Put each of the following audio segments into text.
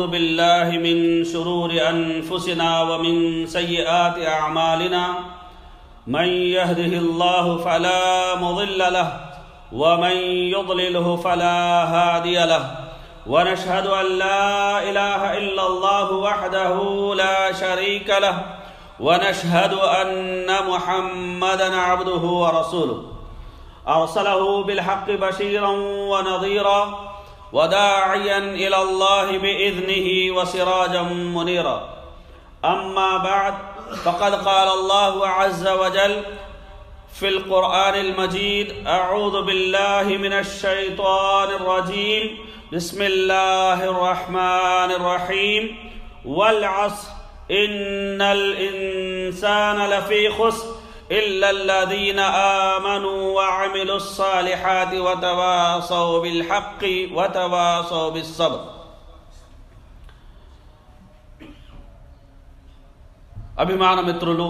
ونعوذ بالله من شرور أنفسنا ومن سيئات أعمالنا. من يهده الله فلا مضل له ومن يضلله فلا هادي له. ونشهد أن لا إله إلا الله وحده لا شريك له. ونشهد أن محمدا عبده ورسوله. أرسله بالحق بشيرا ونظيرا وداعيا إلى الله بإذنه وسراجا منيرا. أما بعد فقد قال الله عز وجل في القرآن المجيد أعوذ بالله من الشيطان الرجيم. بسم الله الرحمن الرحيم. والعصر إن الإنسان لفي خسر. إلا الذين آمنوا وعملوا الصالحات وتواصوا بالحق وتواصوا بالصبر అభిమాన మిత్రులు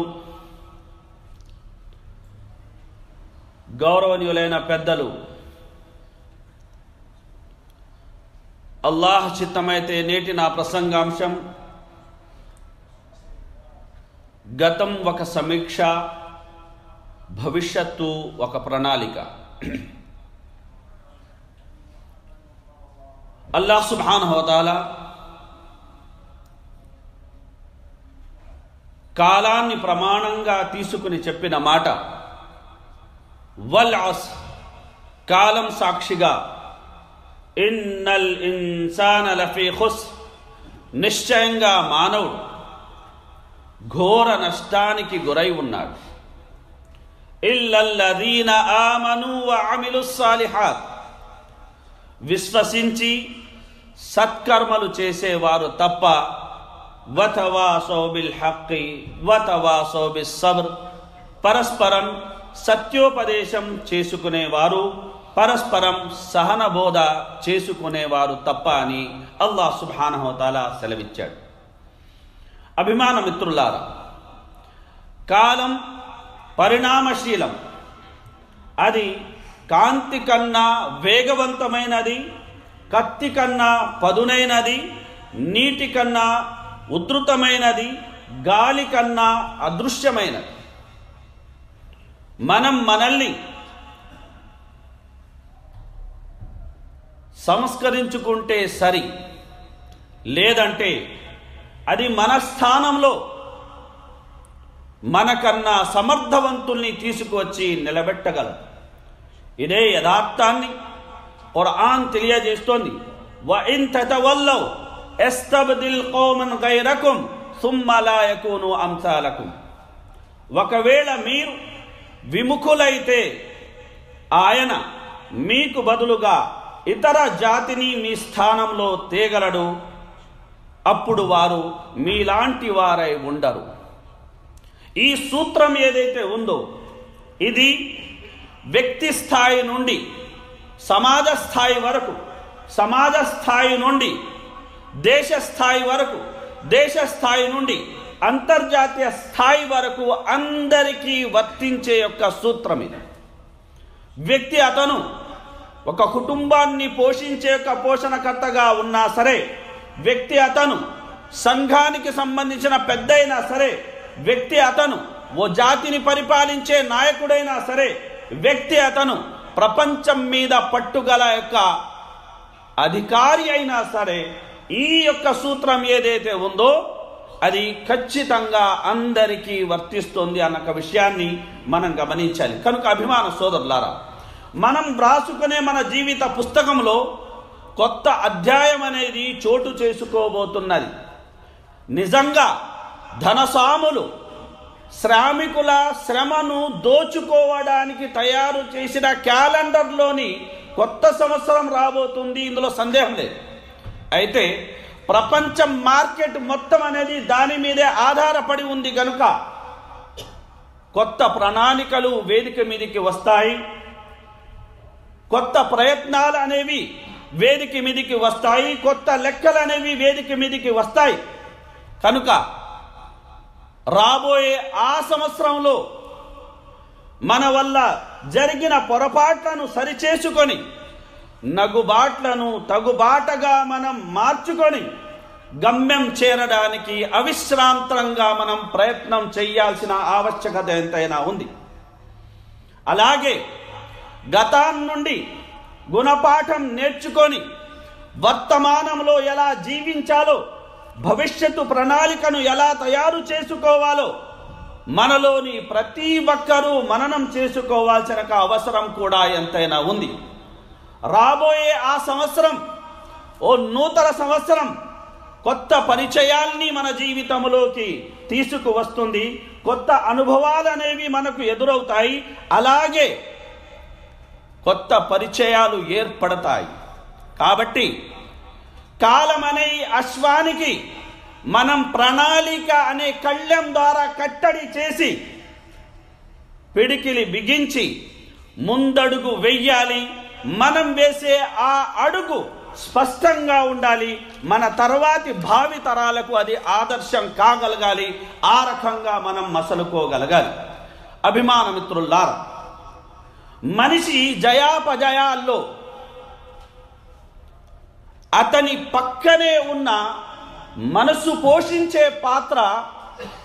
గౌరవనీయులైన పెద్దలు అల్లాహ్ చిత్తమైతే నేటి నా ప్రసంగాంశం గతం ఒక సమీక్ష భవిష్యత్తు ఒక ప్రణాళిక. అల్లాహ్ సుబ్హాన్ హోతాలా కాలాన్ని ప్రమాణంగా తీసుకుని చెప్పిన మాట వల్ అస్ కాలం సాక్షిగా ఇన్నల్ ఇన్సాన లఫీ నిశ్చయంగా మానవుడు ఘోర నష్టానికి గురై ఉన్నాడు. ఇల్లల్లదీన ఆమను అమిలు సాలిహాత్ విశ్వసించి సత్కర్మలు చేసేవారు తప్ప వతవాసో బిల్ హక్కి వతవాసో బిస్ సబ్ర్ పరస్పరం సత్యోపదేశం చేసుకునేవారు పరస్పరం సహనబోధ చేసుకునేవారు తప్ప అని అల్లాహ్ సుబ్హానహోతాలా సెలవిచ్చాడు. అభిమాన మిత్రులారా కాలం పరిణామశీలం. అది కాంతి కన్నా వేగవంతమైనది కత్తి కన్నా పదునైనది నీటి కన్నా ఉధృతమైనది గాలి కన్నా అదృశ్యమైనది. మనం మనల్ని సంస్కరించుకుంటే సరి లేదంటే అది మన స్థానంలో మనకన్నా సమర్థవంతుల్ని తీసుకువచ్చి నిలబెట్టగలదు ఇదే యథార్థాన్ని ఖురాన్ తెలియజేస్తోంది. వ ఇన్ ఎస్తబ్దిల్ కౌమన్ గైరకుం సుమ్మ లా యకూను అంసాలకుం ఒకవేళ మీరు విముఖులైతే ఆయన మీకు బదులుగా ఇతర జాతిని మీ స్థానంలో తేగలడు. అప్పుడు వారు మీలాంటి వారై ఉండరు. ఈ సూత్రం ఏదైతే ఉందో ఇది వ్యక్తి స్థాయి నుండి సమాజ స్థాయి వరకు సమాజ స్థాయి నుండి దేశ స్థాయి వరకు దేశ స్థాయి నుండి అంతర్జాతీయ స్థాయి వరకు అందరికీ వర్తించే యొక్క సూత్రం ఇది. వ్యక్తి అతను ఒక కుటుంబాన్ని పోషించే యొక్క పోషణకర్తగా ఉన్నా సరే వ్యక్తి అతను సంఘానికి సంబంధించిన పెద్దయినా సరే వ్యక్తి అతను ఓ జాతిని పరిపాలించే నాయకుడైనా సరే వ్యక్తి అతను ప్రపంచం మీద పట్టుగల యొక్క అధికారి అయినా సరే ఈ యొక్క సూత్రం ఏదైతే ఉందో అది ఖచ్చితంగా అందరికీ వర్తిస్తుంది అన్న ఒక విషయాన్ని మనం గమనించాలి. కనుక అభిమాన సోదరులారా మనం వ్రాసుకునే మన జీవిత పుస్తకంలో కొత్త అధ్యాయం అనేది చోటు చేసుకోబోతున్నది. నిజంగా ధనసాములు శ్రామికుల శ్రమను దోచుకోవడానికి తయారు చేసిన క్యాలెండర్లోని కొత్త సంవత్సరం రాబోతుంది. ఇందులో సందేహం లేదు. అయితే ప్రపంచం మార్కెట్ మొత్తం అనేది దాని మీదే ఆధారపడి ఉంది కనుక కొత్త ప్రణాళికలు వేదిక మీదకి వస్తాయి. కొత్త ప్రయత్నాలు అనేవి వేదిక మీదికి వస్తాయి. కొత్త లెక్కలు అనేవి వేదిక మీదికి వస్తాయి. కనుక రాబోయే ఆ సంవత్సరంలో మన వల్ల జరిగిన పొరపాట్లను సరిచేసుకొని నగుబాట్లను తగుబాటగా మనం మార్చుకొని గమ్యం చేరడానికి అవిశ్రాంతంగా మనం ప్రయత్నం చేయాల్సిన ఆవశ్యకత ఎంతైనా ఉంది. అలాగే గతం నుండి గుణపాఠం నేర్చుకొని వర్తమానంలో ఎలా జీవించాలో భవిష్యత్తు ప్రణాళికను ఎలా తయారు చేసుకోవాలో మనలోని ప్రతి ఒక్కరూ మననం చేసుకోవాల్సిన అవసరం కూడా ఎంతైనా ఉంది. రాబోయే ఆ సంవత్సరం ఓ నూతన సంవత్సరం కొత్త పరిచయాల్ని మన జీవితంలోకి తీసుకువస్తుంది. కొత్త అనుభవాలు అనేవి మనకు ఎదురవుతాయి. అలాగే కొత్త పరిచయాలు ఏర్పడతాయి. కాబట్టి కాలమనే అశ్వానికి మనం ప్రణాళిక అనే కళ్ళెం ద్వారా కట్టడి చేసి పిడికిలి బిగించి ముందడుగు వెయ్యాలి. మనం వేసే ఆ అడుగు స్పష్టంగా ఉండాలి. మన తర్వాతి భావి తరాలకు అది ఆదర్శం కాగలగాలి. ఆ రకంగా మనం మసలుకోగలగాలి. అభిమాన మిత్రుల్లారా మనిషి జయాపజయాల్లో అతని పక్కనే ఉన్న మనసు పోషించే పాత్ర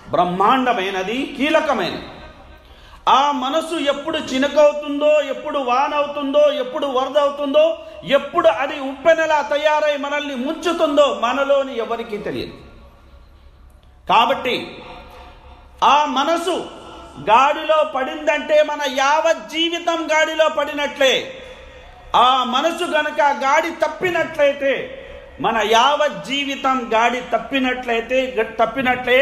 బ్రహ్మాండమైనది కీలకమైనది. ఆ మనసు ఎప్పుడు చినకవుతుందో ఎప్పుడు వానవుతుందో ఎప్పుడు వరద అవుతుందో ఎప్పుడు అది ఉప్పెనలా తయారై మనల్ని ముంచుతుందో మనలోని ఎవరికీ తెలియదు. కాబట్టి ఆ మనసు గాడిలో పడిందంటే మన యావత్ జీవితం గాడిలో పడినట్లే. ఆ మనసు గనక గాడి తప్పినట్లయితే మన యావత్ జీవితం గాడి తప్పినట్లయితే గ- తప్పినట్లే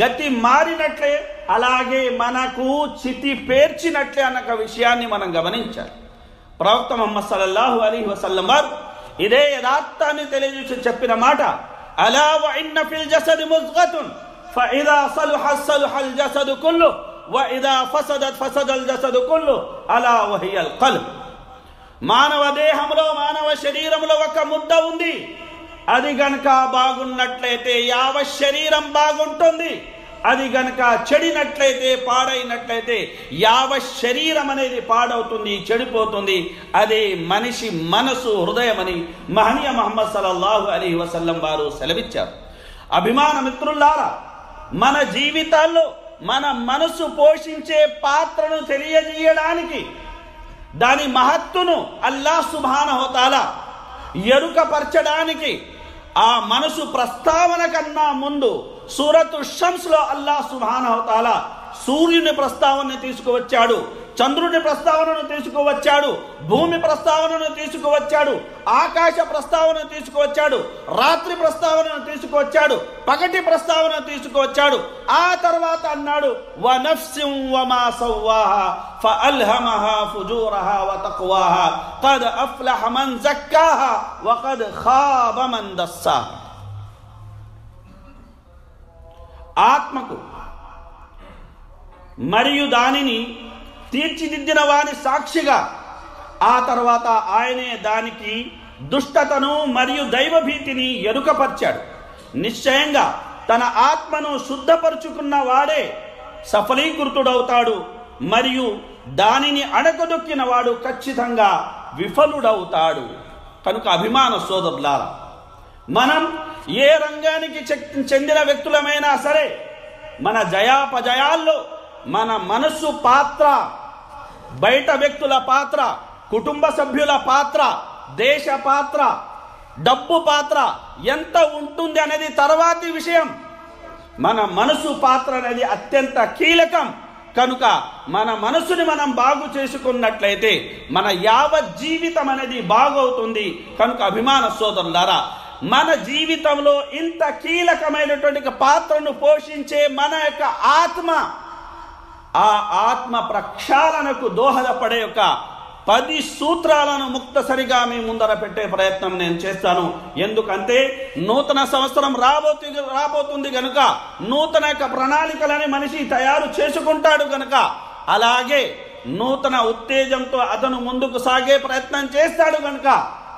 గతి మారినట్లే అలాగే మనకు చితి పేర్చినట్లే అన్న ఒక విషయాన్ని మనం గమనించాలి ప్రవక్త మొహమ్మద్ సల్లల్లాహు అలీ వసల్లం వారు ఇదే యథార్థాన్ని తెలియజేసి చెప్పిన మాట అలా ఇన్న ఫిల్ జసది ముజ్గతున్ فإذا صلح صلح الجسد كله وإذا فسدت فسد الجسد كله ألا وهي القلب మానవ దేహంలో మానవ శరీరంలో ఒక ముద్ద ఉంది. అది గనక బాగున్నట్లయితే యావ శరీరం బాగుంటుంది. అది గనక చెడినట్లయితే పాడైనట్లయితే యావ శరీరం అనేది పాడవుతుంది చెడిపోతుంది. అదే మనిషి మనసు హృదయమని మహనీయ మహమ్మద్ సలల్లాహు అలీ వసల్లం వారు సెలవిచ్చారు. అభిమాన మిత్రులారా మన జీవితాల్లో మన మనసు పోషించే పాత్రను తెలియజేయడానికి దాని మహత్తును అల్లా సుభానహోతాల ఎరుకపరచడానికి ఆ మనసు ప్రస్తావన కన్నా ముందు సూరతు షమ్స్లో అల్లా సుభానహోతాల సూర్యుని ప్రస్తావన తీసుకువచ్చాడు చంద్రుని ప్రస్తావనను తీసుకువచ్చాడు భూమి ప్రస్తావనను తీసుకువచ్చాడు ఆకాశ ప్రస్తావన తీసుకువచ్చాడు రాత్రి ప్రస్తావనను తీసుకువచ్చాడు పగటి ప్రస్తావన తీసుకువచ్చాడు ఆ తర్వాత అన్నాడు వనఫ్సిం వమా సవ్వాహా فألهمها فجورها وتقواها قد أفلح من زكاها وقد خاب من دساها ఆత్మకు మరియు దానిని తీర్చిదిద్దిన వారి సాక్షిగా ఆ తర్వాత ఆయనే దానికి దుష్టతను మరియు దైవభీతిని ఎరుకపరిచాడు. నిశ్చయంగా తన ఆత్మను శుద్ధపరుచుకున్న వాడే సఫలీకృతుడవుతాడు మరియు దానిని అడగదొక్కిన వాడు ఖచ్చితంగా విఫలుడవుతాడు. కనుక అభిమాన సోదరులారా మనం ఏ రంగానికి చెక్- చెందిన వ్యక్తులమైనా సరే మన జయాపజయాల్లో మన మనస్సు పాత్ర బయట వ్యక్తుల పాత్ర కుటుంబ సభ్యుల పాత్ర దేశ పాత్ర డబ్బు పాత్ర ఎంత ఉంటుంది అనేది తర్వాతి విషయం. మన మనసు పాత్ర అనేది అత్యంత కీలకం. కనుక మన మనసుని మనం బాగు చేసుకున్నట్లయితే మన యావత్ జీవితం అనేది బాగవుతుంది. కనుక అభిమాన సోదరులారా మన జీవితంలో ఇంత కీలకమైనటువంటి పాత్రను పోషించే మన యొక్క ఆత్మ ఆ ఆత్మ ప్రక్షాళనకు దోహదపడే యొక్క పది సూత్రాలను ముక్తసరిగా మీ ముందర పెట్టే ప్రయత్నం నేను చేస్తాను. ఎందుకంటే నూతన సంవత్సరం రాబోతుంది రాబోతుంది గనుక నూతన యొక్క ప్రణాళికలని మనిషి తయారు చేసుకుంటాడు గనుక అలాగే నూతన ఉత్తేజంతో అతను ముందుకు సాగే ప్రయత్నం చేస్తాడు గనుక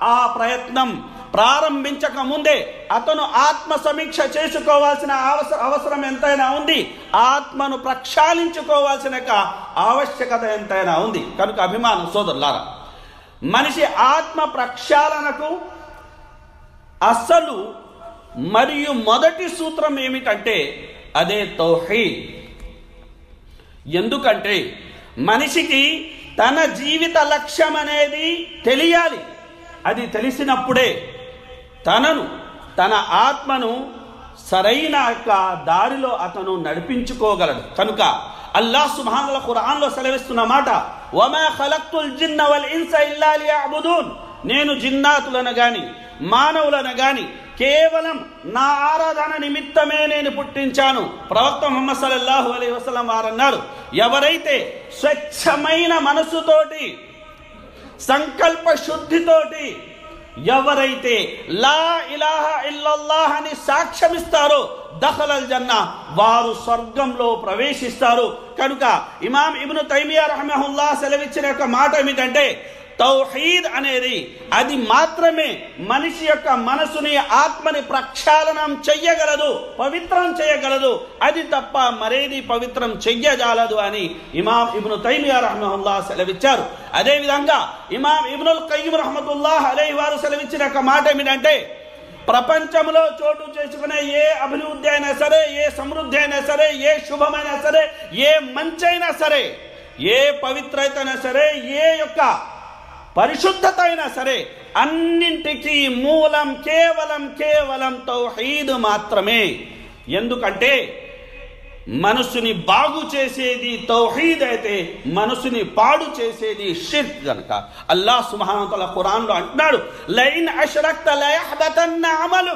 ఆ ప్రయత్నం ప్రారంభించక ముందే అతను ఆత్మ సమీక్ష చేసుకోవాల్సిన అవసర అవసరం ఎంతైనా ఉంది. ఆత్మను ప్రక్షాళించుకోవాల్సిన ఆవశ్యకత ఎంతైనా ఉంది. కనుక అభిమానం సోదరులారా మనిషి ఆత్మ ప్రక్షాళనకు అస్సలు మరియు మొదటి సూత్రం ఏమిటంటే అదే తౌహీద్. ఎందుకంటే మనిషికి తన జీవిత లక్ష్యం అనేది తెలియాలి. అది తెలిసినప్పుడే తనను తన ఆత్మను సరైన యొక్క దారిలో అతను నడిపించుకోగలడు. కనుక అల్లాహ్ సుబ్హానహు ఖురాన్లో సెలవిస్తున్న మాట వమా ఖలక్తుల్ జిన్న వల్ ఇన్స ఇల్లా లియఅబుదూన్ నేను జిన్నాతులను గాని మానవులను గాని కేవలం నా ఆరాధన నిమిత్తమే నేను పుట్టించాను. ప్రవక్త ముహమ్మద్ సల్లల్లాహు అలైహి వసలం వారన్నారు ఎవరైతే స్వచ్ఛమైన మనసుతోటి సంకల్ప శుద్ధితోటి ఎవరైతే లా ఇలాహ ఇల్లల్లాహ్ అని సాక్ష్యమిస్తారో దఖలల్ జన్న వారు స్వర్గంలో ప్రవేశిస్తారు. కనుక ఇమాం ఇబ్ను తైమియా రహమహుల్లా సెలవిచ్చిన యొక్క మాట ఏమిటంటే తౌహీద్ అనేది అది మాత్రమే మనిషి యొక్క మనసుని ఆత్మని ప్రక్షాళనం చెయ్యగలదు పవిత్రం చేయగలదు అది తప్ప మరేది పవిత్రం చెయ్యజాలదు అని ఇమాం ఇబ్ను తైమియా రహమహుల్లా సెలవిచ్చారు. అదేవిధంగా ఇమాం ఇబ్నుల్ కయ్యం రహమతుల్లా అలై వారు సెలవిచ్చిన ఒక మాట ఏమిటంటే ప్రపంచంలో చోటు చేసుకునే ఏ అభివృద్ధి అయినా సరే ఏ సమృద్ధి అయినా సరే ఏ శుభమైనా సరే ఏ మంచైనా సరే ఏ పవిత్రతైనా అయినా సరే ఏ యొక్క పరిశుద్ధత అయినా సరే అన్నింటికీ మూలం కేవలం కేవలం తౌహీద్ మాత్రమే. ఎందుకంటే మనసుని బాగు చేసేది తౌహీద్ అయితే మనసుని పాడు చేసేది షిర్క్ గనక. అల్లాహ్ సుబ్హానహు ఖురాన్లో అంటున్నాడు లైన్ అషరక్త లయహబతన్న అమలు.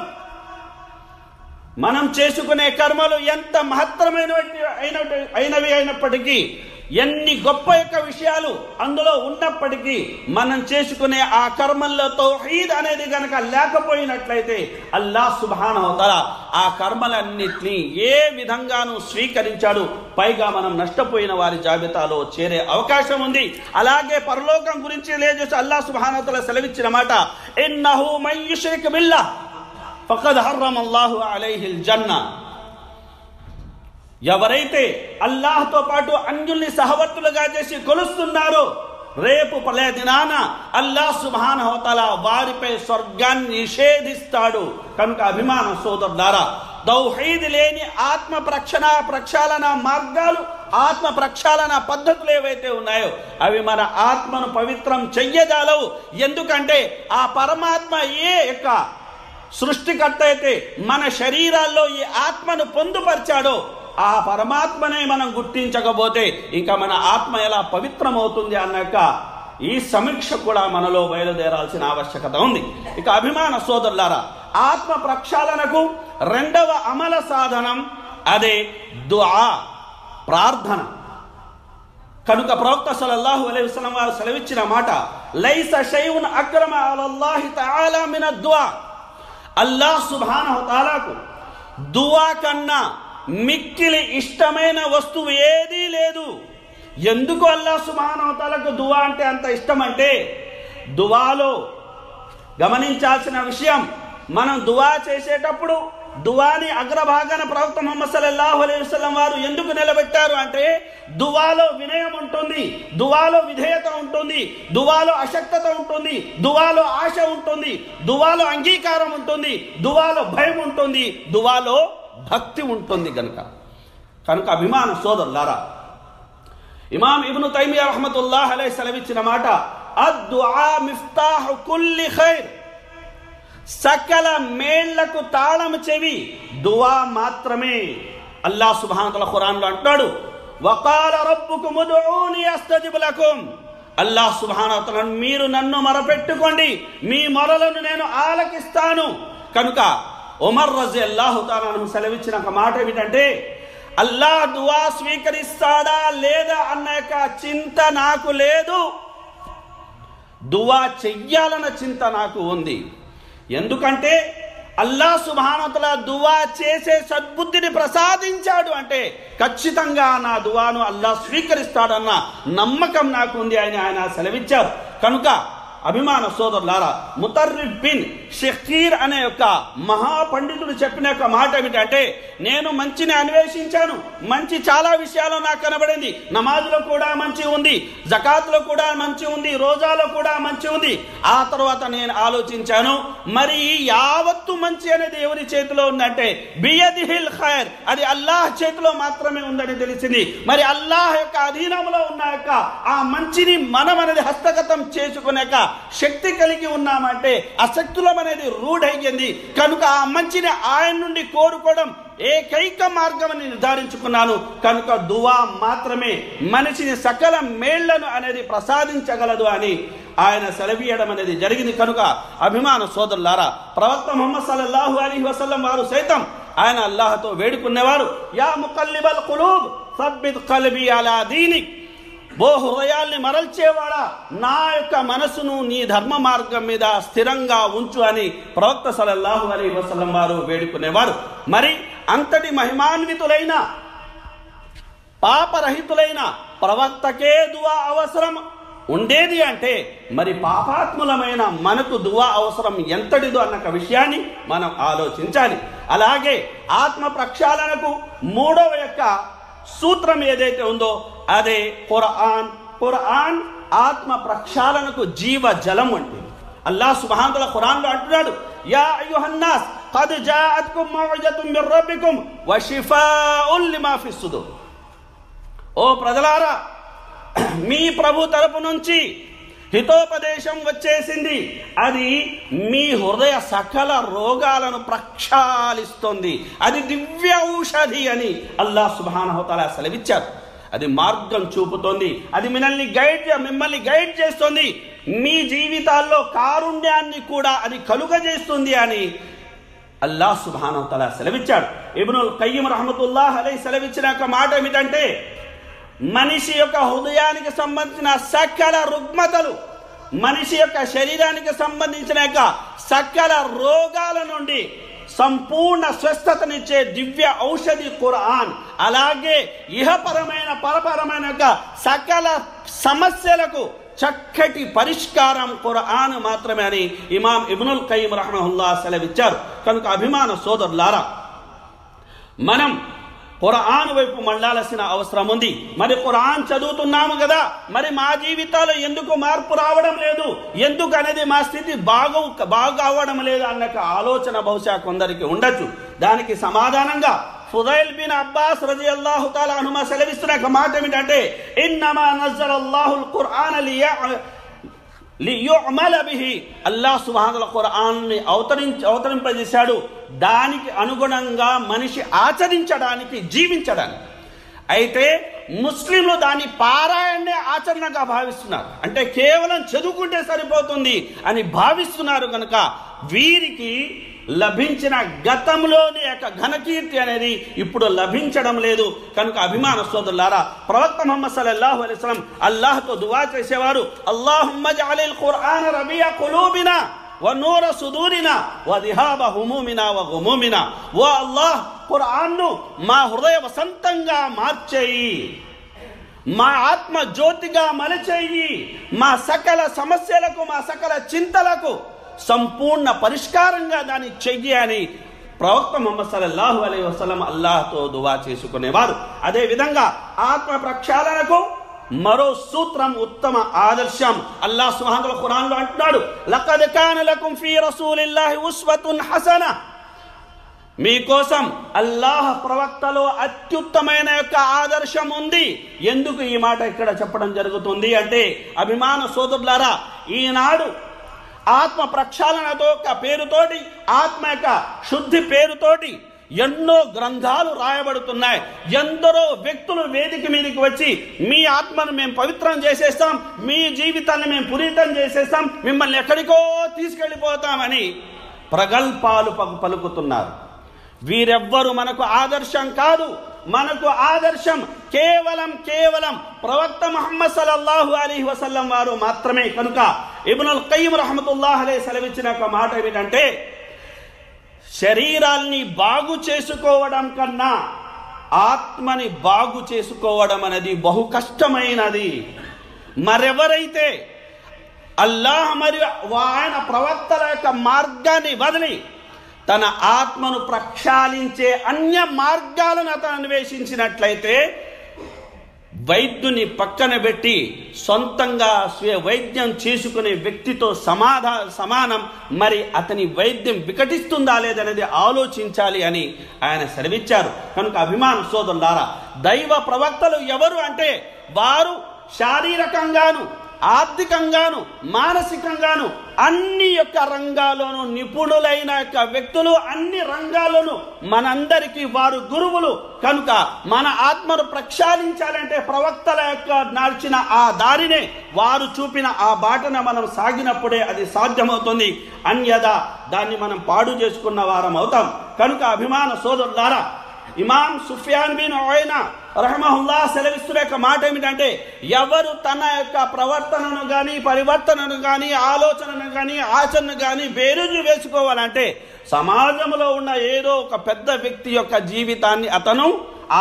మనం చేసుకునే కర్మలు ఎంత మహత్తరమైనవి అయినవి అయినవి అయినప్పటికీ ఎన్ని గొప్ప యొక్క విషయాలు అందులో ఉన్నప్పటికీ మనం చేసుకునే ఆ కర్మల్లో తౌహీద్ అనేది గనక లేకపోయినట్లయితే అల్లాహ్ సుభాన్ తఆలా ఆ కర్మలన్నిటినీ ఏ విధంగానూ స్వీకరించాడు. పైగా మనం నష్టపోయిన వారి జాబితాలో చేరే అవకాశం ఉంది. అలాగే పరలోకం గురించి లేచేసి అల్లా సుభాన్ తఆలా సెలవిచ్చిన మాట ఎన్నహు మన్ బిల్లా ఫకద్ ఫకద్ హర్రమల్లాహు అలైహిల్ జన్నా. ఎవరైతే అల్లాహ్తో పాటు అన్యుల్ని సహవర్తులుగా చేసి కొలుస్తున్నారో రేపు పలే దినాన అల్లాహ్ సుబానహోతల వారిపై స్వర్గాన్ని నిషేధిస్తాడు. కనుక అభిమాన సోదరులారా దౌహీద్ లేని ఆత్మ ప్రక్షణ ప్రక్షాళన మార్గాలు ఆత్మ ప్రక్షాళన పద్ధతులు ఏవైతే ఉన్నాయో అవి మన ఆత్మను పవిత్రం చెయ్యజాలవు ఎందుకంటే ఆ పరమాత్మ ఏ యొక్క సృష్టికర్త అయితే మన శరీరాల్లో ఈ ఆత్మను పొందుపరిచాడో ఆ పరమాత్మనే మనం గుర్తించకపోతే ఇంకా మన ఆత్మ ఎలా పవిత్రమవుతుంది అన్నాక ఈ సమీక్ష కూడా మనలో బయలుదేరాల్సిన ఆవశ్యకత ఉంది. ఇక అభిమాన సోదరులారా ఆత్మ ప్రక్షాళనకు రెండవ అమల సాధనం అదే దుఆ ప్రార్థన. కనుక ప్రవక్త సల్లల్లాహు అలైహి వసల్లం వారు సెలవిచ్చిన మాట లైస శైవున్ అక్రమ అలల్లాహి తఆలా మిన దుఆ. అల్లాహ్ సుబ్హానహు తాలాకు దువా కన్నా మిక్కిలి ఇష్టమైన వస్తువు ఏదీ లేదు. ఎందుకు అల్లా సుమానవతలకు దువా అంటే అంత ఇష్టం అంటే దువాలో గమనించాల్సిన విషయం మనం దువా చేసేటప్పుడు దువాని అగ్రభాగాన ప్రవక్త మొహమ్మద్ సల్లల్లాహు అలైహి వసల్లం వారు ఎందుకు నిలబెట్టారు అంటే దువాలో వినయం ఉంటుంది దువాలో విధేయత ఉంటుంది దువాలో అశక్తత ఉంటుంది దువాలో ఆశ ఉంటుంది దువాలో అంగీకారం ఉంటుంది దువాలో భయం ఉంటుంది దువాలో భక్తి ఉంటుంది కనుక కనుక అభిమాన సోదరులారా ఇమాం ఇబ్ను తైమియా రహమతుల్లాహ్ అలై సెలవిచ్చిన మాట అద్దుఆ మిఫ్తాహ్ కుల్లి ఖైర్. సకల మేళ్ళకు తాళం చెవి దువా మాత్రమే. అల్లాహ్ సుభానతల ఖురాన్లో అంటాడు వకాల రబ్బుకు ముదుని అస్తజిబులకుం అల్లా అల్లాహ్ మీరు నన్ను మొరపెట్టుకోండి మీ మొరలను నేను ఆలకిస్తాను. కనుక ఉమర్ రజు అల్లాహుతాలను సెలవిచ్చిన ఒక మాట ఏమిటంటే అల్లా దువా స్వీకరిస్తాడా లేదా అన్న యొక్క చింత నాకు లేదు. దువా చెయ్యాలన్న చింత నాకు ఉంది. ఎందుకంటే అల్లా సుభానతల దువా చేసే సద్బుద్ధిని ప్రసాదించాడు అంటే ఖచ్చితంగా నా దువాను అల్లా స్వీకరిస్తాడన్న నమ్మకం నాకు ఉంది అని ఆయన సెలవిచ్చారు. కనుక అభిమాన సోదరులారా ముతర్రిఫ్ బిన్ షకీర్ అనే యొక్క మహాపండితుడు చెప్పిన యొక్క మాట ఏమిటంటే నేను మంచిని అన్వేషించాను మంచి చాలా విషయాలు నాకు కనబడింది. నమాజ్లో కూడా మంచి ఉంది జకాత్లో కూడా మంచి ఉంది రోజాలో కూడా మంచి ఉంది. ఆ తర్వాత నేను ఆలోచించాను మరి యావత్తు మంచి అనేది ఎవరి చేతిలో ఉందంటే బియదిహిల్ ఖైర్ అది అల్లాహ్ చేతిలో మాత్రమే ఉందని తెలిసింది. మరి అల్లాహ్ యొక్క అధీనంలో ఉన్న యొక్క ఆ మంచిని మనం అనేది హస్తగతం చేసుకునేక శక్తి కలిగి ఉన్నామంటే అశక్తులం అనేది రూఢయ్యింది కనుక ఆ మంచిని ఆయన నుండి కోరుకోవడం ఏకైక మార్గం అని నిర్ధారించుకున్నాను. కనుక దువా మాత్రమే మనిషిని సకల మేళ్ళను అనేది ప్రసాదించగలదు అని ఆయన సెలవీయడం అనేది జరిగింది. కనుక అభిమాన సోదరులారా ప్రవక్త మొహమ్మద్ సల్లల్లాహు అలీ వసల్లం వారు సైతం ఆయన అల్లాహతో వేడుకునేవారు. యా ముకల్లిబల్ కులూబ్ సబ్బిత్ కల్బి అలా దీనిక్. ఓ హృదయాల్ని మరల్చేవాడా? నా యొక్క మనసును నీ ధర్మ మార్గం మీద స్థిరంగా ఉంచు అని ప్రవక్త సలల్లాహు అలీ వసలం వారు వేడుకునేవారు. మరి అంతటి మహిమాన్వితులైన పాపరహితులైన ప్రవక్తకే దువా అవసరం ఉండేది అంటే మరి పాపాత్ములమైన మనకు దువా అవసరం ఎంతటిదో అన్న విషయాన్ని మనం ఆలోచించాలి. అలాగే ఆత్మ ప్రక్షాళనకు మూడవ యొక్క సూత్రం ఏదైతే ఉందో అదే ఖురాన్ ఖురాన్ ఆత్మ ప్రక్షాళనకు జీవ జలం వంటిది అల్లాహ్ సుబ్హానహు వ ఖురాన్లో అంటున్నాడు యా అయ్యుహన్నాస్ قد جاءتكم موعظة من ربكم وشفاء لما في الصدور ఓ ప్రజలారా మీ ప్రభు తరపు నుంచి హితోపదేశం వచ్చేసింది అది మీ హృదయ సకల రోగాలను ప్రక్షాళిస్తుంది అది దివ్య ఔషధి అని అల్లాహ్ సుబానహోతాల సెలవిచ్చారు అది మార్గం చూపుతోంది. అది మిమ్మల్ని గైడ్ మిమ్మల్ని గైడ్ చేస్తుంది. మీ జీవితాల్లో కారుణ్యాన్ని కూడా అది కలుగజేస్తుంది అని అల్లాహ్ తల సెలవిచ్చాడు. ఇబ్నుల్ కయ్యం రహమతుల్లాహ్ అలై సెలవిచ్చిన ఒక మాట ఏమిటంటే మనిషి యొక్క హృదయానికి సంబంధించిన సకల రుగ్మతలు మనిషి యొక్క శరీరానికి సంబంధించిన యొక్క సకల రోగాల నుండి సంపూర్ణ స్వస్థతనిచ్చే దివ్య ఔషధి ఖురాన్. అలాగే ఇహపరమైన పరపరమైన యొక్క సకల సమస్యలకు చక్కటి పరిష్కారం ఖురాన్ మాత్రమే అని ఇమాం ఇబ్నుల్ కయీం రహమహుల్లా సెలవిచ్చారు. కనుక అభిమాన సోదరులారా మనం ఖురాన్ వైపు మళ్ళాల్సిన అవసరం ఉంది. మరి ఖురాన్ చదువుతున్నాము కదా మరి మా జీవితాల్లో ఎందుకు మార్పు రావడం లేదు? ఎందుకు అనేది మా స్థితి బాగు బాగా లేదు అన్న ఆలోచన బహుశా కొందరికి ఉండొచ్చు. దానికి సమాధానంగా ఫుదైల్ బిన్ అబ్బాస్ రజి అల్లాహు తాలా అనుమా సెలవిస్తున్న ఒక మాట ఏమిటంటే ఇన్నమా నజర్ అల్లాహుల్ ఖురాన్ లియోమలబిహి అల్లా అల్లాహ్ ఖురాన్ని అవతరించి అవతరింపజేశాడు. దానికి అనుగుణంగా మనిషి ఆచరించడానికి జీవించడానికి. అయితే ముస్లింలు దాని పారాయణే ఆచరణగా భావిస్తున్నారు. అంటే కేవలం చదువుకుంటే సరిపోతుంది అని భావిస్తున్నారు కనుక వీరికి లభించిన గతంలోని యొక్క ఘనకీర్తి అనేది ఇప్పుడు లభించడం లేదు. కనుక అభిమాన సోదరులారా ప్రవక్త ముహమ్మద్ సల్లల్లాహు అలైహి వసల్లం అల్లాహ్తో దువా చేసేవారు అల్లాహుమ్మ జఅలిల్ ఖుర్ఆన రబియ ఖులూబినా వ నూర సుదూరినా వ దిహాబ వ గుమూమినా ఓ అల్లాహ్ ఖుర్ఆన్ను మా హృదయ వసంతంగా మార్చేయి. మా ఆత్మ జ్యోతిగా మలచేయి. మా సకల సమస్యలకు మా సకల చింతలకు సంపూర్ణ పరిష్కారంగా దాన్ని చెయ్యి అని ప్రవక్త మొహమ్మద్ సల్లల్లాహు అలై వసలం అల్లాహతో దువా చేసుకునేవారు. అదే విధంగా ఆత్మ ప్రక్షాళనకు మరో సూత్రం ఉత్తమ ఆదర్శం. అల్లాహ్ సుబ్హానహు ఖురాన్లో అంటున్నాడు లకద్ కాన లకుం ఫీ రసూలిల్లాహి ఉస్వతున్ హసన. మీకోసం అల్లాహ్ ప్రవక్తలో అత్యుత్తమైన యొక్క ఆదర్శం ఉంది. ఎందుకు ఈ మాట ఇక్కడ చెప్పడం జరుగుతుంది అంటే అభిమాన సోదరులారా ఈనాడు ఆత్మ ప్రక్షాళనతో ఒక పేరుతోటి ఆత్మ యొక్క శుద్ధి పేరుతోటి ఎన్నో గ్రంథాలు రాయబడుతున్నాయి. ఎందరో వ్యక్తులు వేదిక మీదకి వచ్చి మీ ఆత్మను మేము పవిత్రం చేసేస్తాం మీ జీవితాన్ని మేము పునీతం చేసేస్తాం మిమ్మల్ని ఎక్కడికో తీసుకెళ్ళిపోతామని ప్రగల్భాలు పలుకుతున్నారు. వీరెవ్వరు మనకు ఆదర్శం కాదు. మనకు ఆదర్శం కేవలం కేవలం ప్రవక్త మహమ్మద్ సలల్లాహు అలీ వసల్లం వారు మాత్రమే. కనుక ఇబ్నుల్ కయ్యం రహమతుల్లాహ్ అలీ సెలవిచ్చిన ఒక మాట ఏమిటంటే శరీరాల్ని బాగు చేసుకోవడం కన్నా ఆత్మని బాగు చేసుకోవడం అనేది బహు కష్టమైనది. మరెవరైతే అల్లాహ్ మరియు ఆయన ప్రవక్తల యొక్క మార్గాన్ని వదిలి తన ఆత్మను ప్రక్షాళించే అన్య మార్గాలను అతను అన్వేషించినట్లయితే వైద్యుని పక్కన పెట్టి సొంతంగా స్వీయ వైద్యం చేసుకునే వ్యక్తితో సమాధా సమానం మరి అతని వైద్యం వికటిస్తుందా లేదనేది ఆలోచించాలి అని ఆయన సెలవిచ్చారు. కనుక అభిమాన సోదరులారా దైవ ప్రవక్తలు ఎవరు అంటే వారు శారీరకంగాను ఆర్థికంగాను మానసికంగాను అన్ని యొక్క రంగాల్లోనూ నిపుణులైన యొక్క వ్యక్తులు అన్ని రంగాల్లోనూ మనందరికీ వారు గురువులు. కనుక మన ఆత్మను ప్రక్షాళించాలంటే ప్రవక్తల యొక్క నడిచిన ఆ దారినే వారు చూపిన ఆ బాటన మనం సాగినప్పుడే అది సాధ్యమవుతుంది. అన్యదా దాన్ని మనం పాడు చేసుకున్న వారం అవుతాం. కనుక అభిమాన సోదరులారా ఇమాం సుఫియాన్ బిన్ ఓయినా రహమహుల్లా సెలవిస్తున్న యొక్క మాట ఏమిటంటే ఎవరు తన యొక్క ప్రవర్తనను కానీ పరివర్తనను కానీ ఆలోచనను కానీ ఆచరణను కానీ బేరుజు వేసుకోవాలంటే సమాజంలో ఉన్న ఏదో ఒక పెద్ద వ్యక్తి యొక్క జీవితాన్ని అతను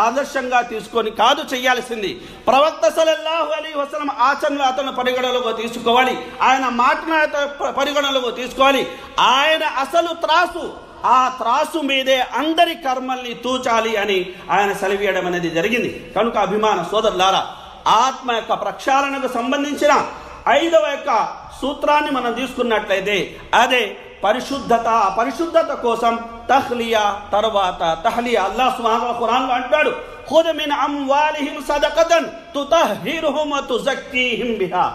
ఆదర్శంగా తీసుకొని కాదు చేయాల్సింది. ప్రవక్త సలల్లాహు అలీ వసలం ఆచరణలు అతను పరిగణలోకి తీసుకోవాలి. ఆయన మాటను అతను పరిగణలోకి తీసుకోవాలి. ఆయన అసలు త్రాసు ఆ త్రాసు మీదే అందరి కర్మల్ని తూచాలి అని ఆయన సెలవీయడం అనేది జరిగింది. కనుక అభిమాన సోదరులారా ఆత్మ యొక్క ప్రక్షాళనకు సంబంధించిన ఐదవ యొక్క సూత్రాన్ని మనం తీసుకున్నట్లయితే అదే పరిశుద్ధత పరిశుద్ధత కోసం తహ్లియా తర్వాత తహ్లియా అల్లా సుబ్హానహు ఖురాన్లో అంటాడు ఖుద్ మిన్ అమ్వాలిహిం సదకతన్ తుతహ్హిరుహుం వ తుజక్కీహిం బిహా.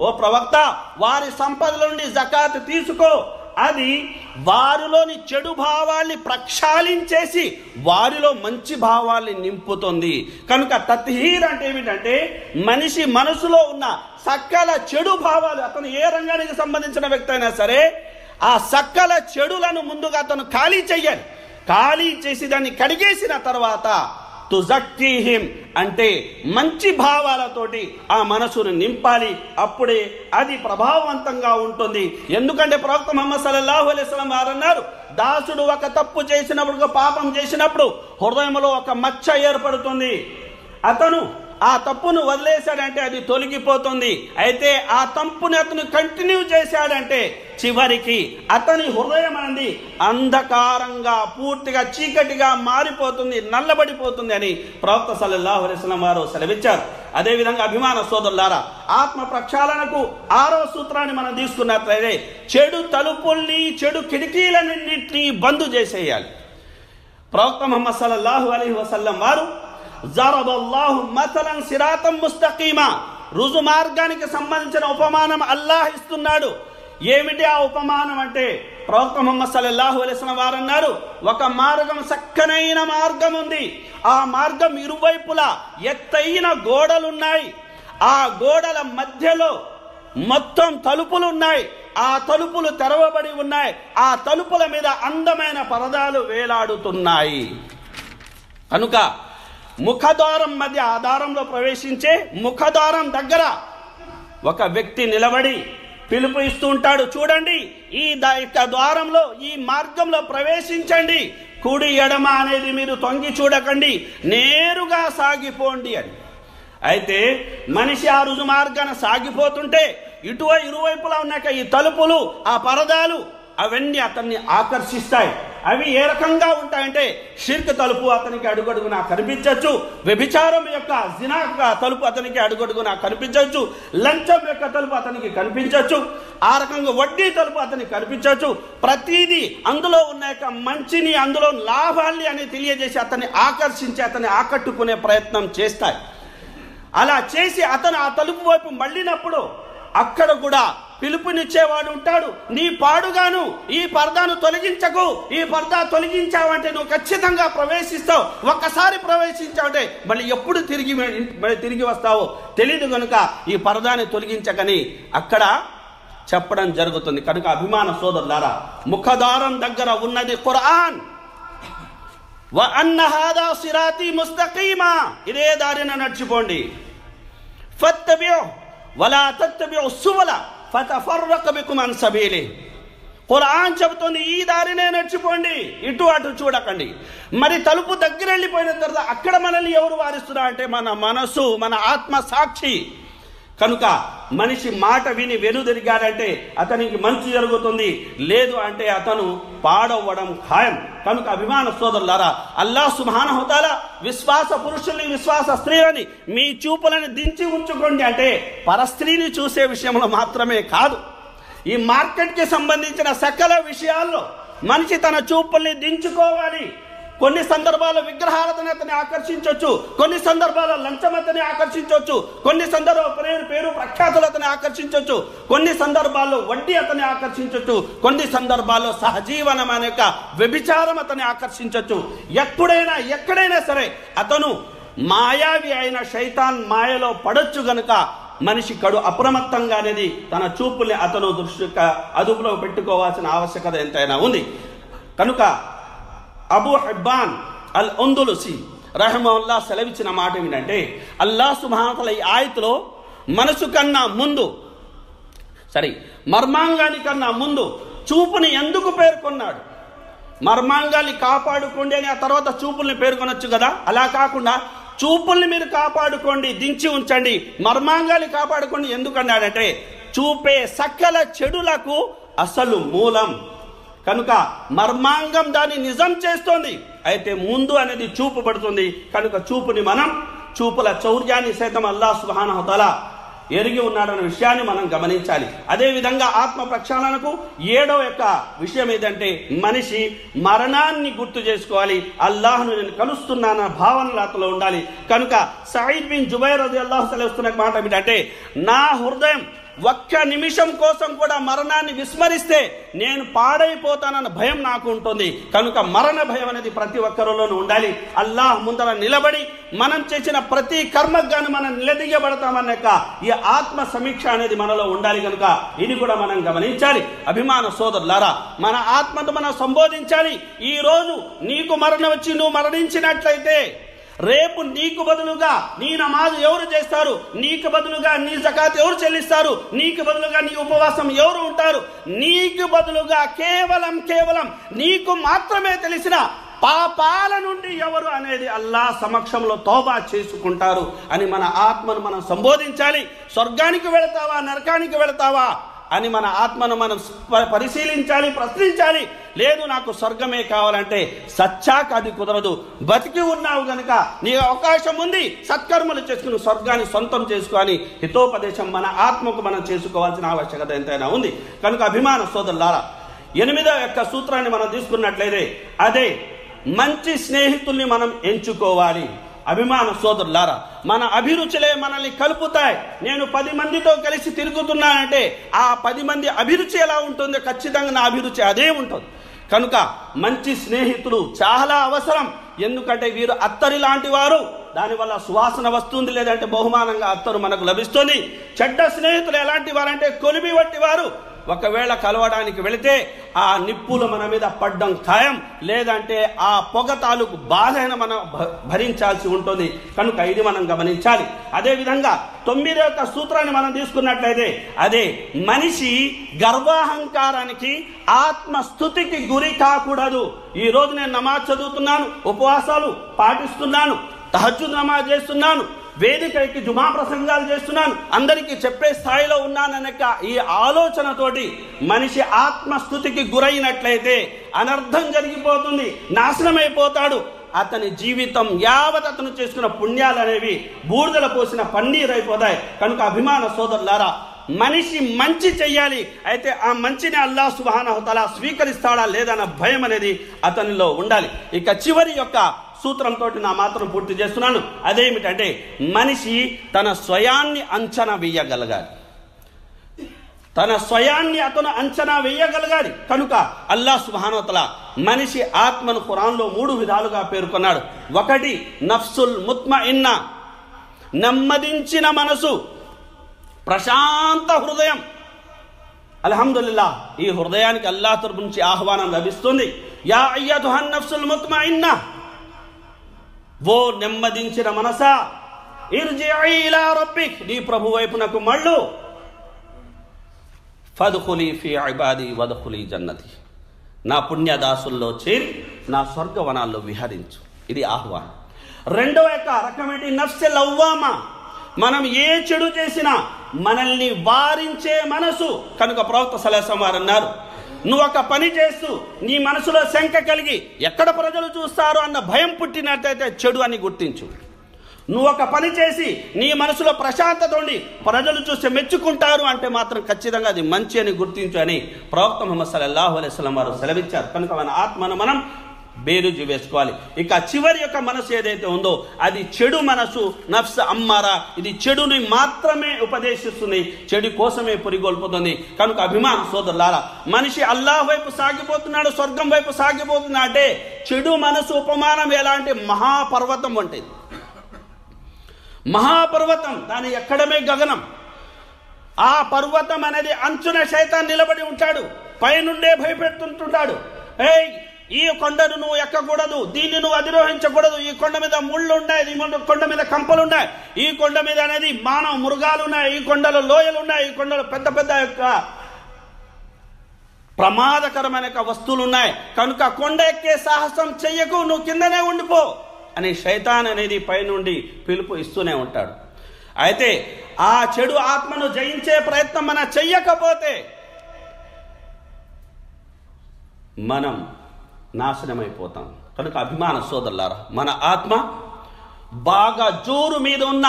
ఓ ప్రవక్త వారి సంపదల నుండి జకాత్ తీసుకో అది వారిలోని చెడు భావాల్ని ప్రక్షాళించేసి వారిలో మంచి భావాల్ని నింపుతుంది. కనుక తత్హీర్ అంటే ఏమిటంటే మనిషి మనసులో ఉన్న సకల చెడు భావాలు అతను ఏ రంగానికి సంబంధించిన వ్యక్తి అయినా సరే ఆ సకల చెడులను ముందుగా అతను ఖాళీ చెయ్యాలి. ఖాళీ చేసి దాన్ని కడిగేసిన తర్వాత తుజక్కీహిం అంటే మంచి భావాలతోటి ఆ మనసును నింపాలి. అప్పుడే అది ప్రభావవంతంగా ఉంటుంది. ఎందుకంటే ప్రవక్త ముహమ్మద్ సల్లాహు అలైస్లం వారు అన్నారు దాసుడు ఒక తప్పు చేసినప్పుడు ఒక పాపం చేసినప్పుడు హృదయంలో ఒక మచ్చ ఏర్పడుతుంది. అతను ఆ తప్పును వదిలేశాడంటే అది తొలగిపోతుంది. అయితే ఆ తప్పుని అతను కంటిన్యూ చేశాడంటే చివరికి అతని హృదయం అనేది అంధకారంగా పూర్తిగా చీకటిగా మారిపోతుంది నల్లబడిపోతుంది అని ప్రవక్త సల్లల్లాహు వారు సెలవిచ్చారు. అదేవిధంగా అభిమాన సోదరులారా ఆత్మ ప్రక్షాళనకు ఆరో సూత్రాన్ని మనం తీసుకున్నట్లయితే చెడు తలుపుల్ని చెడు కిటికీలన్నింటినీ బంద్ చేసేయాలి. ప్రవక్త మొహమ్మద్ సల్లల్లాహు అలీ వసల్లం వారు జరబల్లాహు మసలం సిరాతం ముస్తకీమా. రుజు మార్గానికి సంబంధించిన ఉపమానం అల్లాహ్ ఇస్తున్నాడు. ఏమిటి ఆ ఉపమానం అంటే? ప్రవక్త ముహమ్మద్ సల్లల్లాహు వలసిన వారు అన్నారు ఒక మార్గం చక్కనైన మార్గం ఉంది. ఆ మార్గం ఇరువైపులా ఎత్తైన గోడలున్నాయి. ఆ గోడల మధ్యలో మొత్తం తలుపులు ఉన్నాయి ఆ తలుపులు తెరవబడి ఉన్నాయి. ఆ తలుపుల మీద అందమైన పరదాలు వేలాడుతున్నాయి. కనుక ముఖద్వారం మధ్య ఆధారంలో ప్రవేశించే ముఖద్వారం దగ్గర ఒక వ్యక్తి నిలబడి పిలుపు ఇస్తూ ఉంటాడు. చూడండి ఈ ద్వారంలో ఈ మార్గంలో ప్రవేశించండి. కుడి ఎడమ అనేది మీరు తొంగి చూడకండి. నేరుగా సాగిపోండి అని. అయితే మనిషి ఆ రుజు మార్గాన సాగిపోతుంటే ఇటువై ఇరువైపులా ఉన్న ఈ తలుపులు ఆ పరదాలు అవన్నీ అతన్ని ఆకర్షిస్తాయి. అవి ఏ రకంగా ఉంటాయంటే షిర్క్ తలుపు అతనికి అడుగడుగునా కనిపించవచ్చు వ్యభిచారం యొక్క జినా తలుపు అతనికి అడుగడుగునా కనిపించవచ్చు లంచం యొక్క తలుపు అతనికి కనిపించవచ్చు ఆ రకంగా వడ్డీ తలుపు అతనికి కనిపించవచ్చు ప్రతిదీ అందులో ఉన్న యొక్క మంచిని అందులో లాభాల్ని అని తెలియజేసి అతన్ని ఆకర్షించి అతన్ని ఆకట్టుకునే ప్రయత్నం చేస్తాయి. అలా చేసి అతను ఆ తలుపు వైపు మళ్ళినప్పుడు అక్కడ కూడా పిలుపునిచ్చేవాడు ఉంటాడు. నీ పాడుగాను ఈ పరదాను తొలగించకు. ఈ పర్దా తొలగించావంటే నువ్వు ఖచ్చితంగా ప్రవేశిస్తావు. ఒక్కసారి ప్రవేశించావంటే మళ్ళీ ఎప్పుడు తిరిగి మళ్ళీ తిరిగి వస్తావో తెలియదు కనుక ఈ పరదాని తొలగించకని అక్కడ చెప్పడం జరుగుతుంది. కనుక అభిమాన సోదరులారా ముఖదారం దగ్గర ఉన్నది ఖురాన్. సిరాతి ముస్తకీమా. ఇదే దారిన నడిచిపోండి. ఫత్తబియు వలా తత్తబియు సువల. ఫతఫర్రక బికుమ్ అన్ సబీలి. ఖురాన్ చెబుతుంది ఈ దారినే నడిచిపోండి ఇటు అటు చూడకండి. మరి తలుపు దగ్గర వెళ్ళిపోయిన తర్వాత అక్కడ మనల్ని ఎవరు వారిస్తున్నా అంటే మన మనసు మన ఆత్మ సాక్షి. కనుక మనిషి మాట విని వెనుదిరిగాడంటే అతనికి మంచి జరుగుతుంది. లేదు అంటే అతను పాడవ్వడం ఖాయం. కనుక అభిమాన సోదరులారా అల్లా సుమానహుతాల విశ్వాస పురుషుల్ని విశ్వాస స్త్రీలని మీ చూపులను దించి ఉంచుకోండి అంటే పరస్త్రీని చూసే విషయంలో మాత్రమే కాదు. ఈ మార్కెట్కి సంబంధించిన సకల విషయాల్లో మనిషి తన చూపుల్ని దించుకోవాలి. కొన్ని సందర్భాల్లో విగ్రహాలతోనే అతన్ని ఆకర్షించవచ్చు కొన్ని సందర్భాల్లో లంచం అతన్ని ఆకర్షించవచ్చు కొన్ని సందర్భాల్లో పేరు పేరు ప్రఖ్యాతులు అతన్ని ఆకర్షించవచ్చు కొన్ని సందర్భాల్లో వడ్డీ అతన్ని ఆకర్షించవచ్చు కొన్ని సందర్భాల్లో సహజీవనం అనే యొక్క వ్యభిచారం అతన్ని ఆకర్షించవచ్చు ఎప్పుడైనా ఎక్కడైనా సరే అతను మాయావి అయిన శైతాన్ మాయలో పడొచ్చు గనుక మనిషి కడు అప్రమత్తంగా అనేది తన చూపుల్ని అతను దృష్టి అదుపులో పెట్టుకోవాల్సిన ఆవశ్యకత ఎంతైనా ఉంది. కనుక అబూ హెబ్బాన్ అల్ ఒందులుసి రహమల్లా సెలవిచ్చిన మాట ఏమిటంటే అల్లా సుభానతల ఈ ఆయతలో మనసు కన్నా ముందు సరే మర్మాంగాని కన్నా ముందు చూపుని ఎందుకు పేర్కొన్నాడు? మర్మాంగాన్ని కాపాడుకోండి అని ఆ తర్వాత చూపుల్ని పేర్కొనొచ్చు కదా? అలా కాకుండా చూపుల్ని మీరు కాపాడుకోండి దించి ఉంచండి మర్మాంగాన్ని కాపాడుకోండి ఎందుకన్నాడంటే చూపే సకల చెడులకు అసలు మూలం. కనుక మర్మాంగం దాన్ని నిజం చేస్తోంది. అయితే ముందు అనేది చూపు పడుతుంది. కనుక చూపుని మనం చూపుల చౌర్యాన్ని సైతం అల్లా సుహానహతల ఎరిగి ఉన్నాడన్న విషయాన్ని మనం గమనించాలి. అదేవిధంగా ఆత్మ ప్రక్షాళనకు ఏడవ యొక్క విషయం ఏదంటే మనిషి మరణాన్ని గుర్తు చేసుకోవాలి. అల్లాహ్ను నేను కలుస్తున్నాన భావనలు ఉండాలి. కనుక సయీద్ బిన్ జుబైర్ అది అల్లాహ్ సెలవుస్తున్న మాట ఏమిటంటే నా హృదయం ఒక్క నిమిషం కోసం కూడా మరణాన్ని విస్మరిస్తే నేను పాడైపోతానన్న భయం నాకు ఉంటుంది. కనుక మరణ భయం అనేది ప్రతి ఒక్కరిలోనూ ఉండాలి. అల్లాహ్ ముందర నిలబడి మనం చేసిన ప్రతి కర్మగాను మనం నిలదీయబడతామన్న యొక్క ఈ ఆత్మ సమీక్ష అనేది మనలో ఉండాలి కనుక ఇది కూడా మనం గమనించాలి. అభిమాన సోదరులారా మన ఆత్మను మనం సంబోధించాలి. ఈ రోజు నీకు మరణం వచ్చి నువ్వు మరణించినట్లయితే రేపు నీకు బదులుగా నీ నమాజ్ ఎవరు చేస్తారు? నీకు బదులుగా నీ జకాత్ ఎవరు చెల్లిస్తారు? నీకు బదులుగా నీ ఉపవాసం ఎవరు ఉంటారు? నీకు బదులుగా కేవలం కేవలం నీకు మాత్రమే తెలిసిన పాపాల నుండి ఎవరు అనేది అల్లా సమక్షంలో తోబా చేసుకుంటారు అని మన ఆత్మను మనం సంబోధించాలి. స్వర్గానికి వెళతావా నరకానికి వెళతావా? అని మన ఆత్మను మనం పరిశీలించాలి ప్రశ్నించాలి. లేదు నాకు స్వర్గమే కావాలంటే సచ్చాక అది కుదరదు. బతికి ఉన్నావు గనుక నీ అవకాశం ఉంది. సత్కర్మలు చేసుకుని స్వర్గాన్ని సొంతం చేసుకొని హితోపదేశం మన ఆత్మకు మనం చేసుకోవాల్సిన ఆవశ్యకత ఎంతైనా ఉంది. కనుక అభిమాన సోదరులారా ఎనిమిదవ యొక్క సూత్రాన్ని మనం తీసుకున్నట్లయితే అదే మంచి స్నేహితుల్ని మనం ఎంచుకోవాలి. అభిమాన సోదరులారా మన అభిరుచులే మనల్ని కలుపుతాయి. నేను పది మందితో కలిసి తిరుగుతున్నానంటే ఆ పది మంది అభిరుచి ఎలా ఉంటుందో ఖచ్చితంగా నా అభిరుచి అదే ఉంటుంది. కనుక మంచి స్నేహితులు చాలా అవసరం. ఎందుకంటే వీరు అత్తరి లాంటి వారు. దానివల్ల సువాసన వస్తుంది లేదంటే బహుమానంగా అత్తరు మనకు లభిస్తుంది. చెడ్డ స్నేహితులు ఎలాంటి వారంటే కొలిమి వంటి వారు. ఒకవేళ కలవడానికి వెళితే ఆ నిప్పులు మన మీద పడ్డం ఖాయం. లేదంటే ఆ పొగ తాలూకు బాధైన మనం భరించాల్సి ఉంటుంది. కనుక ఇది మనం గమనించాలి. అదేవిధంగా తొమ్మిది యొక్క సూత్రాన్ని మనం తీసుకున్నట్లయితే అదే మనిషి గర్వాహంకారానికి ఆత్మస్థుతికి గురి కాకూడదు. ఈ నేను నమాజ్ చదువుతున్నాను ఉపవాసాలు పాటిస్తున్నాను తహజు నమాజ్ చేస్తున్నాను వేదిక ఎక్కి జుమా ప్రసంగాలు చేస్తున్నాను. అందరికీ చెప్పే స్థాయిలో ఉన్నాననక ఈ ఆలోచనతోటి మనిషి ఆత్మస్థుతికి గురైనట్లయితే అనర్థం జరిగిపోతుంది నాశనమైపోతాడు. అతని జీవితం యావత్ అతను చేసుకున్న పుణ్యాలు అనేవి బూర్దల పోసిన పన్నీరు అయిపోతాయి కనుక అభిమాన సోదరులారా మనిషి మంచి చెయ్యాలి. అయితే ఆ మంచిని అల్లా సుబానహతల స్వీకరిస్తాడా లేదన్న భయం అనేది అతనిలో ఉండాలి. ఇక చివరి యొక్క సూత్రంతో నా మాత్రం పూర్తి చేస్తున్నాను. అదేమిటంటే మనిషి తన స్వయాన్ని అంచనా వేయగలగాలి. తన స్వయాన్ని అతను అంచనా వేయగలగాలి. కనుక అల్లా సుభానోతల మనిషి ఆత్మను ఖురాన్లో మూడు విధాలుగా పేర్కొన్నాడు. ఒకటి నఫ్సుల్ ముత్మ ఇన్న నెమ్మదించిన మనసు ప్రశాంత హృదయం. అల్హమ్దుల్లా ఈ హృదయానికి అల్లా తరపు నుంచి ఆహ్వానం లభిస్తుంది. యా అయ్యతుహన్ నఫ్సుల్ ముత్మ ఇన్నా ఓ నెమ్మదించిన మనసా ఇర్జి ఇలా రబ్బిక్ నీ ప్రభు వైపునకు మళ్ళు. ఫదుఖులి ఫి ఇబాది వద్ఖులి జన్నతి. నా పుణ్యదాసుల్లో చేరి నా స్వర్గవనాల్లో విహరించు. ఇది ఆహ్వానం. రెండవ యొక్క రకమేంటి నఫ్సె లవ్వామా మనం ఏ చెడు చేసినా మనల్ని వారించే మనసు. కనుక ప్రవక్త సలహసం వారు అన్నారు నువ్వు ఒక పని చేస్తూ నీ మనసులో శంక కలిగి ఎక్కడ ప్రజలు చూస్తారు అన్న భయం పుట్టినట్టయితే చెడు అని గుర్తించు. నువ్వు ఒక పని చేసి నీ మనసులో ప్రశాంతత ఉండి ప్రజలు చూసి మెచ్చుకుంటారు అంటే మాత్రం ఖచ్చితంగా అది మంచి అని గుర్తించు అని ప్రవక్త ముహమ్మద్ సల్లల్లాహు అలైస్లం వారు సెలవిచ్చారు. కనుక మన ఆత్మను మనం బేరుజు వేసుకోవాలి. ఇక చివరి యొక్క మనసు ఏదైతే ఉందో అది చెడు మనసు నఫ్స్ అమ్మారా ఇది చెడుని మాత్రమే ఉపదేశిస్తుంది చెడు కోసమే పురిగొల్పుతుంది. కనుక అభిమాన సోదరులారా మనిషి అల్లాహ్ వైపు సాగిపోతున్నాడు స్వర్గం వైపు సాగిపోతున్నాడే. చెడు మనసు ఉపమానం ఎలాంటి మహాపర్వతం వంటిది. మహాపర్వతం దాని ఎక్కడమే గగనం. ఆ పర్వతం అనేది అంచున శైతాన్ నిలబడి ఉంటాడు పైనుండే భయపెడుతుంటాడు ఏయ్ ఈ కొండను నువ్వు ఎక్కకూడదు దీన్ని నువ్వు అధిరోహించకూడదు. ఈ కొండ మీద ముళ్ళు ఉన్నాయి ఈ కొండ- మీద కంపలు ఉన్నాయి ఈ కొండ మీద అనేది మానవ మృగాలు ఉన్నాయి ఈ కొండలో లోయలు ఉన్నాయి ఈ కొండలో పెద్ద పెద్ద యొక్క ప్రమాదకరమైన వస్తువులు ఉన్నాయి కనుక కొండ ఎక్కే సాహసం చెయ్యకు నువ్వు కిందనే ఉండిపో అని శైతాన్ అనేది పైనుండి పిలుపు ఇస్తూనే ఉంటాడు. అయితే ఆ చెడు ఆత్మను జయించే ప్రయత్నం మనం చెయ్యకపోతే మనం నాశనమైపోతాం. కనుక అభిమాన సోదరులారా మన ఆత్మ బాగా జోరు మీద ఉన్న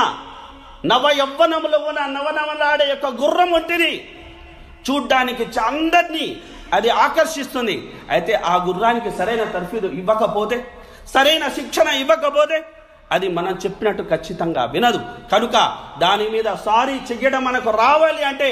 నవ యవ్వనములో ఉన్న నవనవలాడే యొక్క గుర్రం వంటిది చూడ్డానికి అందరినీ అది ఆకర్షిస్తుంది. అయితే ఆ గుర్రానికి సరైన తర్ఫీదు ఇవ్వకపోతే సరైన శిక్షణ ఇవ్వకపోతే అది మనం చెప్పినట్టు ఖచ్చితంగా వినదు. కనుక దాని మీద సారీ చెయ్యడం మనకు రావాలి అంటే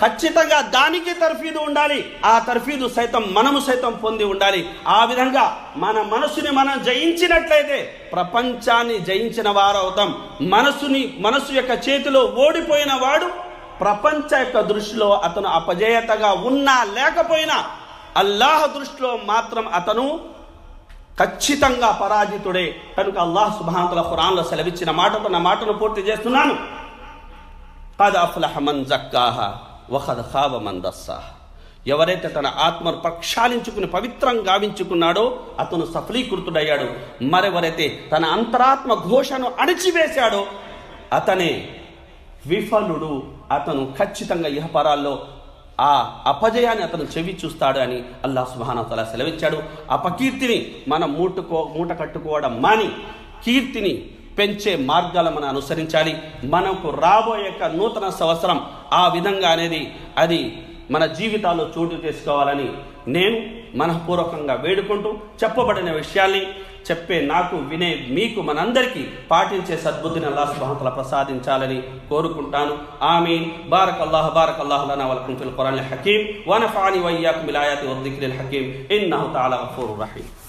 ఖచ్చితంగా దానికి తర్ఫీదు ఉండాలి ఆ తర్ఫీదు సైతం మనము సైతం పొంది ఉండాలి ఆ విధంగా మన మనసుని మనం జయించినట్లయితే ప్రపంచాన్ని జయించిన వారు అవుతాం మనసుని మనసు యొక్క చేతిలో ఓడిపోయిన వాడు ప్రపంచ యొక్క దృష్టిలో అతను అపజేయతగా ఉన్నా లేకపోయినా అల్లాహ్ దృష్టిలో మాత్రం అతను ఖచ్చితంగా పరాజితుడే కనుక అల్లాహ్ సుబాంతుల ఖురాన్లో సెలవిచ్చిన మాటతో నా మాటను పూర్తి చేస్తున్నాను قد أفلح من زكاها వహద్ హావ మందస్సా. ఎవరైతే తన ఆత్మను ప్రక్షాళించుకుని పవిత్రం గావించుకున్నాడో అతను సఫలీకృతుడయ్యాడు. మరెవరైతే తన అంతరాత్మ ఘోషను అణిచివేశాడో అతనే విఫలుడు. అతను ఖచ్చితంగా ఇహపరాల్లో ఆ అపజయాన్ని అతను చెవి చూస్తాడు అని అల్లా సుబానతల సెలవిచ్చాడు. అపకీర్తిని మనం మూటుకో మూట కట్టుకోవడం మాని కీర్తిని పెంచే మార్గాలు మనం అనుసరించాలి. మనకు రాబోయే యొక్క నూతన సంవత్సరం ఆ విధంగా అనేది అది మన జీవితాల్లో చోటు చేసుకోవాలని నేను మనఃపూర్వకంగా వేడుకుంటూ చెప్పబడిన విషయాల్ని చెప్పే నాకు వినే మీకు మనందరికీ పాటించే సద్బుద్ధిని అల్లా సుబ్హానహు ప్రసాదించాలని కోరుకుంటాను. ఆమీన్. బారక్ అల్లాహ్ బారక్ అల్లాహ్ లనా వలకుం ఫిల్ ఖురానిల్ హకీమ్. వనఫఅని వయ్యాకుం బిల్ ఆయాతి వద్దిక్రిల్ హకీమ్. ఇన్నహు తఆలా గఫూరుర్ రహీమ్.